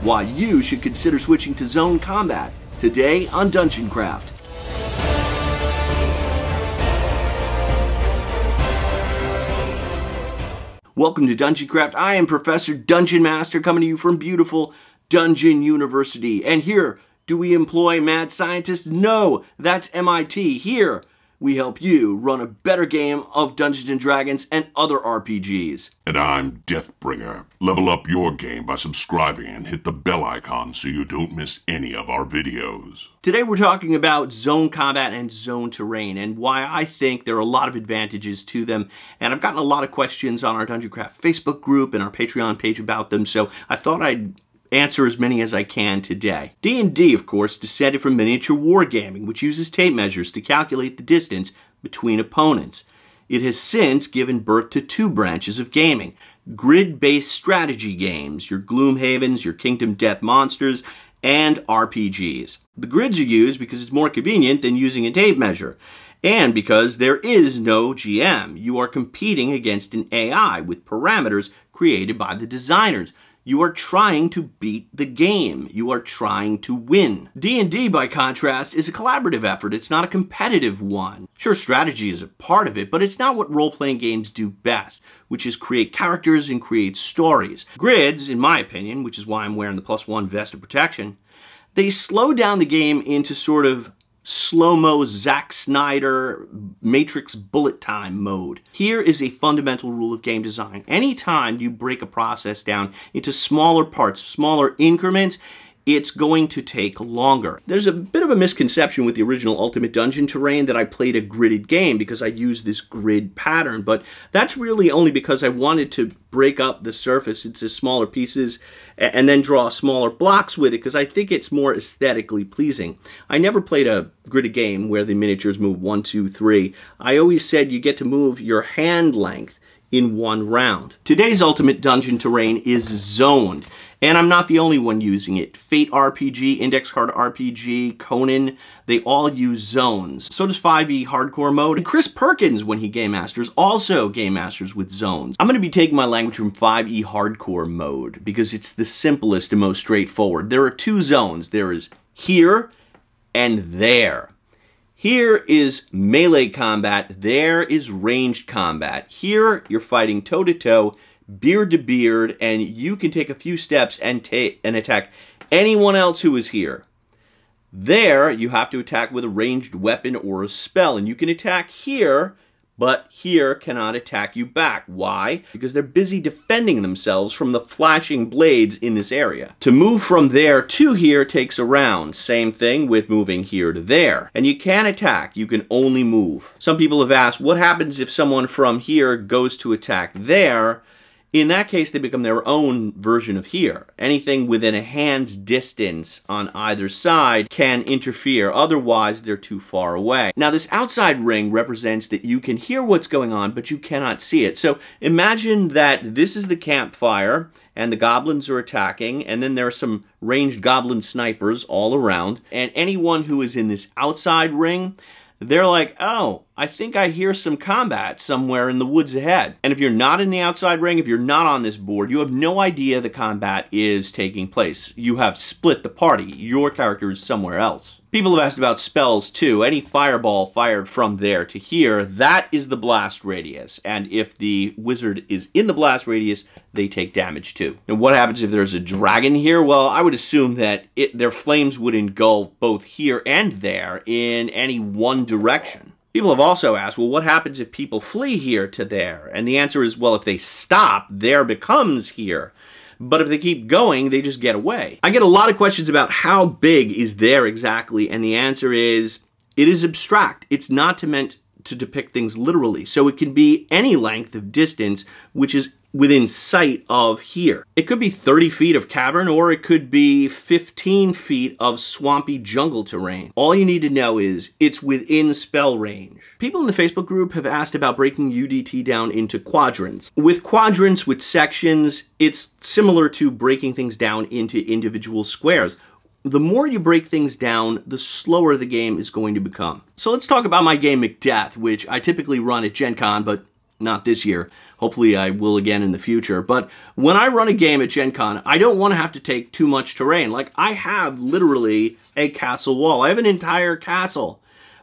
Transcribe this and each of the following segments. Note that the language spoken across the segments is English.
why you should consider switching to Zone Combat today on Dungeon Craft. Welcome to Dungeon Craft. I am Professor Dungeon Master coming to you from beautiful Dungeon University. And here, do we employ mad scientists? No, that's MIT. Here, we help you run a better game of Dungeons and Dragons and other RPGs. And I'm Deathbringer. Level up your game by subscribing and hit the bell icon so you don't miss any of our videos. Today we're talking about zone combat and zone terrain and why I think there are a lot of advantages to them. And I've gotten a lot of questions on our Dungeon Craft Facebook group and our Patreon page about them, so I thought I'd answer as many as I can today. D&D, of course, descended from miniature wargaming, which uses tape measures to calculate the distance between opponents. It has since given birth to two branches of gaming, grid-based strategy games, your Gloomhavens, your Kingdom Death Monsters, and RPGs. The grids are used because it's more convenient than using a tape measure, and because there is no GM. You are competing against an AI with parameters created by the designers, you are trying to beat the game. You are trying to win. D&D, by contrast, is a collaborative effort. It's not a competitive one. Sure, strategy is a part of it, but it's not what role-playing games do best, which is create characters and create stories. Grids, in my opinion, which is why I'm wearing the plus one vest of protection, they slow down the game into sort of slow-mo Zack Snyder Matrix bullet time mode. Here is a fundamental rule of game design. Anytime you break a process down into smaller parts, smaller increments, it's going to take longer. There's a bit of a misconception with the original Ultimate Dungeon terrain that I played a gridded game because I used this grid pattern, but that's really only because I wanted to break up the surface into smaller pieces and then draw smaller blocks with it because I think it's more aesthetically pleasing. I never played a gridded game where the miniatures move one, two, three. I always said you get to move your hand length in one round. Today's Ultimate Dungeon terrain is zoned. And I'm not the only one using it. Fate RPG, Index Card RPG, Conan, they all use zones. So does 5e Hardcore Mode. And Chris Perkins, when he Game Masters, also Game Masters with zones. I'm going to be taking my language from 5e Hardcore Mode because it's the simplest and most straightforward. There are two zones. There is here and there. Here is melee combat, there is ranged combat. Here, you're fighting toe-to-toe, beard to beard, and you can take a few steps and, take and attack anyone else who is here. There, you have to attack with a ranged weapon or a spell, and you can attack here but here cannot attack you back. Why? Because they're busy defending themselves from the flashing blades in this area. To move from there to here takes a round. Same thing with moving here to there. And you can't attack, you can only move. Some people have asked, what happens if someone from here goes to attack there? In that case, they become their own version of here. Anything within a hand's distance on either side can interfere, otherwise they're too far away. Now this outside ring represents that you can hear what's going on, but you cannot see it. So imagine that this is the campfire, and the goblins are attacking, and then there are some ranged goblin snipers all around, and anyone who is in this outside ring they're like, oh, I think I hear some combat somewhere in the woods ahead. And if you're not in the outside ring, if you're not on this board, you have no idea the combat is taking place. You have split the party. Your character is somewhere else. People have asked about spells too. Any fireball fired from there to here, that is the blast radius. And if the wizard is in the blast radius, they take damage too. And what happens if there's a dragon here? Well, I would assume that it, their flames would engulf both here and there in any one direction. People have also asked, well, what happens if people flee here to there? And the answer is, well, if they stop, there becomes here. But if they keep going, they just get away. I get a lot of questions about how big is there exactly, and the answer is it is abstract. It's not meant to depict things literally. So it can be any length of distance, which is within sight of here. It could be 30 feet of cavern or it could be 15 feet of swampy jungle terrain. All you need to know is it's within spell range. People in the Facebook group have asked about breaking UDT down into quadrants. With quadrants, with sections, it's similar to breaking things down into individual squares the more you break things down, the slower the game is going to become. So let's talk about my game Macdeath, which I typically run at Gen Con, but not this year. Hopefully I will again in the future. But when I run a game at Gen Con, I don't want to have to take too much terrain. Like, I have literally a castle wall. I have an entire castle.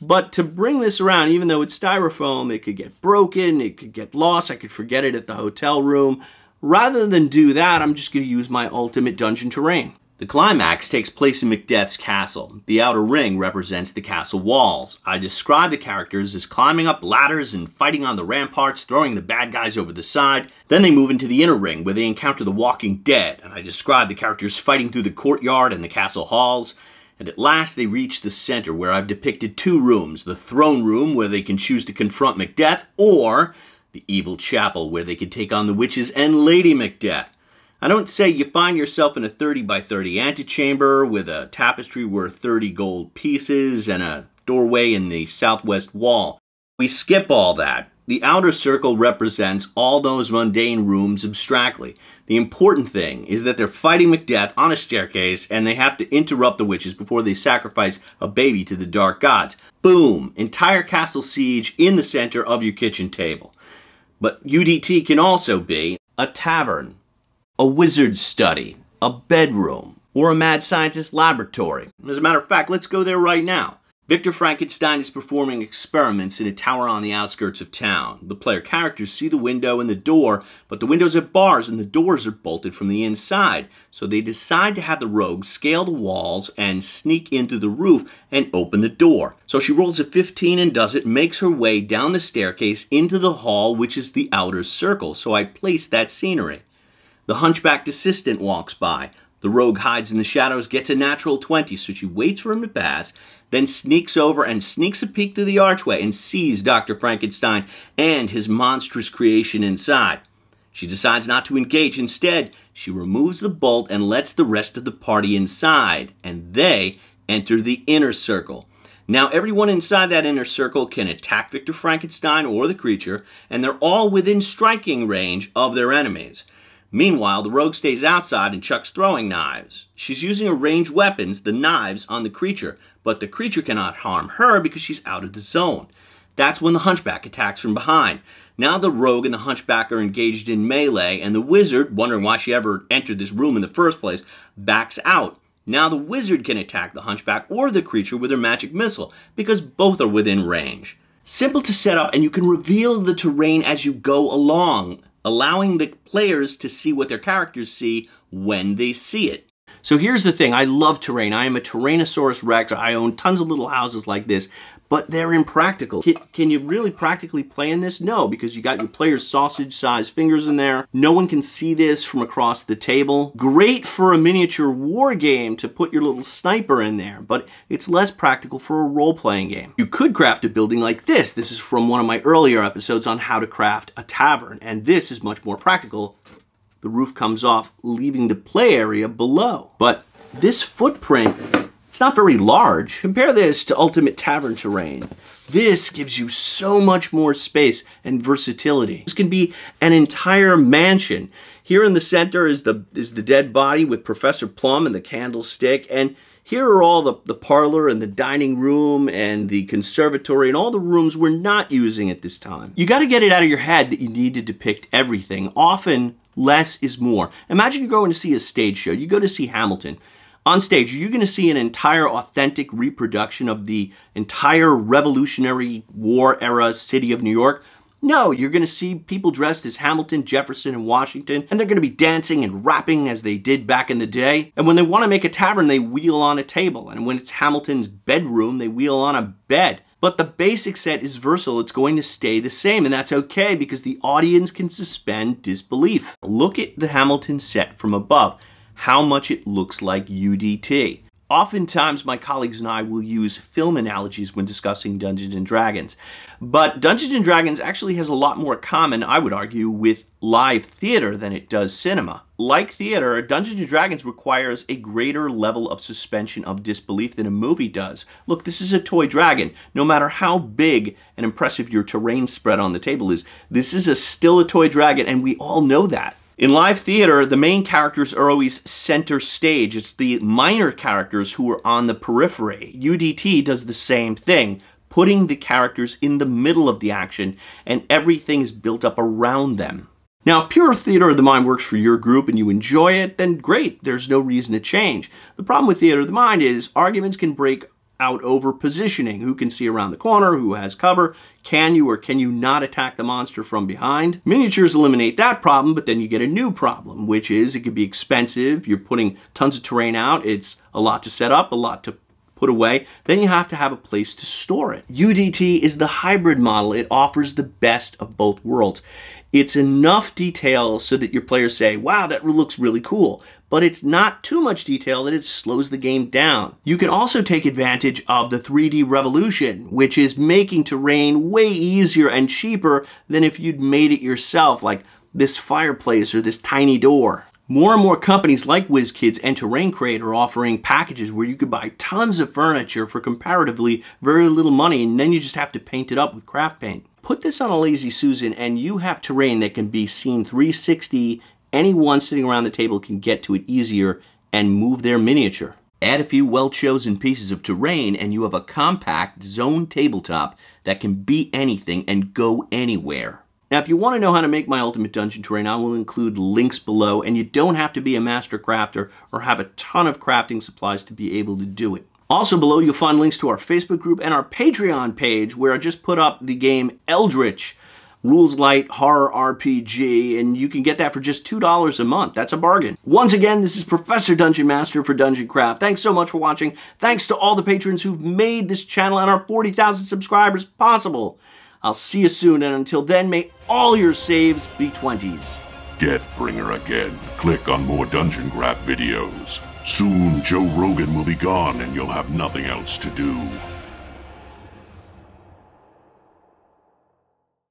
But to bring this around, even though it's styrofoam, it could get broken, it could get lost, I could forget it at the hotel room. Rather than do that, I'm just going to use my ultimate dungeon terrain. The climax takes place in Macbeth's castle. The outer ring represents the castle walls. I describe the characters as climbing up ladders and fighting on the ramparts, throwing the bad guys over the side. Then they move into the inner ring where they encounter the walking dead, and I describe the characters fighting through the courtyard and the castle halls. And at last they reach the center where I've depicted two rooms, the throne room where they can choose to confront Macbeth, or the evil chapel where they can take on the witches and Lady Macbeth. I don't say you find yourself in a 30 by 30 antechamber with a tapestry worth 30 gold pieces and a doorway in the southwest wall. We skip all that. The outer circle represents all those mundane rooms abstractly. The important thing is that they're fighting Macbeth on a staircase and they have to interrupt the witches before they sacrifice a baby to the dark gods. Boom! Entire castle siege in the center of your kitchen table. But UDT can also be a tavern, a wizard's study, a bedroom, or a mad scientist laboratory. As a matter of fact, let's go there right now. Victor Frankenstein is performing experiments in a tower on the outskirts of town. The player characters see the window and the door, but the windows have bars and the doors are bolted from the inside. So they decide to have the rogue scale the walls and sneak into the roof and open the door. So she rolls a 15 and does it, makes her way down the staircase into the hall, which is the outer circle. So I place that scenery. The hunchbacked assistant walks by. The rogue hides in the shadows, gets a natural 20, so she waits for him to pass, then sneaks over and sneaks a peek through the archway and sees Dr. Frankenstein and his monstrous creation inside. She decides not to engage. Instead, she removes the bolt and lets the rest of the party inside, and they enter the inner circle. Now, everyone inside that inner circle can attack Victor Frankenstein or the creature, and they're all within striking range of their enemies. Meanwhile, the rogue stays outside and chucks throwing knives. She's using her ranged weapons, the knives, on the creature, but the creature cannot harm her because she's out of the zone. That's when the hunchback attacks from behind. Now the rogue and the hunchback are engaged in melee, and the wizard, wondering why she ever entered this room in the first place, backs out. Now the wizard can attack the hunchback or the creature with her magic missile, because both are within range. Simple to set up, and you can reveal the terrain as you go along allowing the players to see what their characters see when they see it. So here's the thing, I love terrain. I am a Tyrannosaurus Rex. I own tons of little houses like this, but they're impractical. Can, can, you really practically play in this? No, because you got your player's sausage-sized fingers in there. No one can see this from across the table. Great for a miniature war game to put your little sniper in there, but it's less practical for a role-playing game. You could craft a building like this. This is from one of my earlier episodes on how to craft a tavern, and this is much more practical. The roof comes off, leaving the play area below. But this footprint it's not very large. Compare this to Ultimate Tavern Terrain. This gives you so much more space and versatility. This can be an entire mansion. Here in the center is the, is the dead body with Professor Plum and the candlestick, and here are all the, the parlor and the dining room and the conservatory and all the rooms we're not using at this time. You got to get it out of your head that you need to depict everything. Often, less is more. Imagine you're going to see a stage show. You go to see Hamilton. On stage, are you going to see an entire authentic reproduction of the entire Revolutionary War era city of New York? No, you're going to see people dressed as Hamilton, Jefferson, and Washington, and they're going to be dancing and rapping as they did back in the day. And when they want to make a tavern, they wheel on a table. And when it's Hamilton's bedroom, they wheel on a bed. But the basic set is versatile. It's going to stay the same, and that's okay because the audience can suspend disbelief. Look at the Hamilton set from above how much it looks like UDT. Oftentimes, my colleagues and I will use film analogies when discussing Dungeons & Dragons. But Dungeons & Dragons actually has a lot more common, I would argue, with live theater than it does cinema. Like theater, Dungeons & Dragons requires a greater level of suspension of disbelief than a movie does. Look, this is a toy dragon. No matter how big and impressive your terrain spread on the table is, this is a still a toy dragon, and we all know that. In live theater, the main characters are always center stage. It's the minor characters who are on the periphery. UDT does the same thing, putting the characters in the middle of the action and everything is built up around them. Now, if pure theater of the mind works for your group and you enjoy it, then great, there's no reason to change. The problem with theater of the mind is arguments can break out over positioning. Who can see around the corner? Who has cover? Can you or can you not attack the monster from behind? Miniatures eliminate that problem, but then you get a new problem, which is it could be expensive. You're putting tons of terrain out. It's a lot to set up, a lot to put away, then you have to have a place to store it. UDT is the hybrid model. It offers the best of both worlds. It's enough detail so that your players say, wow, that looks really cool. But it's not too much detail that it slows the game down. You can also take advantage of the 3D revolution, which is making terrain way easier and cheaper than if you'd made it yourself, like this fireplace or this tiny door. More and more companies like WizKids and Terrain Crate are offering packages where you could buy tons of furniture for comparatively very little money and then you just have to paint it up with craft paint. Put this on a Lazy Susan and you have terrain that can be seen 360. Anyone sitting around the table can get to it easier and move their miniature. Add a few well-chosen pieces of terrain and you have a compact zone tabletop that can beat anything and go anywhere. Now, if you want to know how to make my Ultimate Dungeon Terrain, I will include links below, and you don't have to be a master crafter or have a ton of crafting supplies to be able to do it. Also below, you'll find links to our Facebook group and our Patreon page, where I just put up the game Eldritch, Rules Light Horror RPG, and you can get that for just $2 a month. That's a bargain. Once again, this is Professor Dungeon Master for Dungeon Craft. Thanks so much for watching. Thanks to all the patrons who've made this channel and our 40,000 subscribers possible. I'll see you soon, and until then, may all your saves be 20s. Deathbringer again. Click on more Dungeon Craft videos. Soon, Joe Rogan will be gone and you'll have nothing else to do.